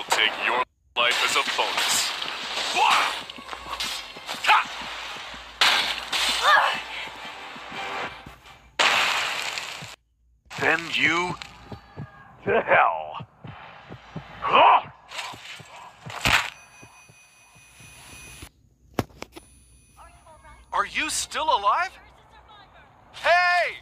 I'll take your life as a bonus. Then Send you to hell. Huh? Are you still alive? Hey!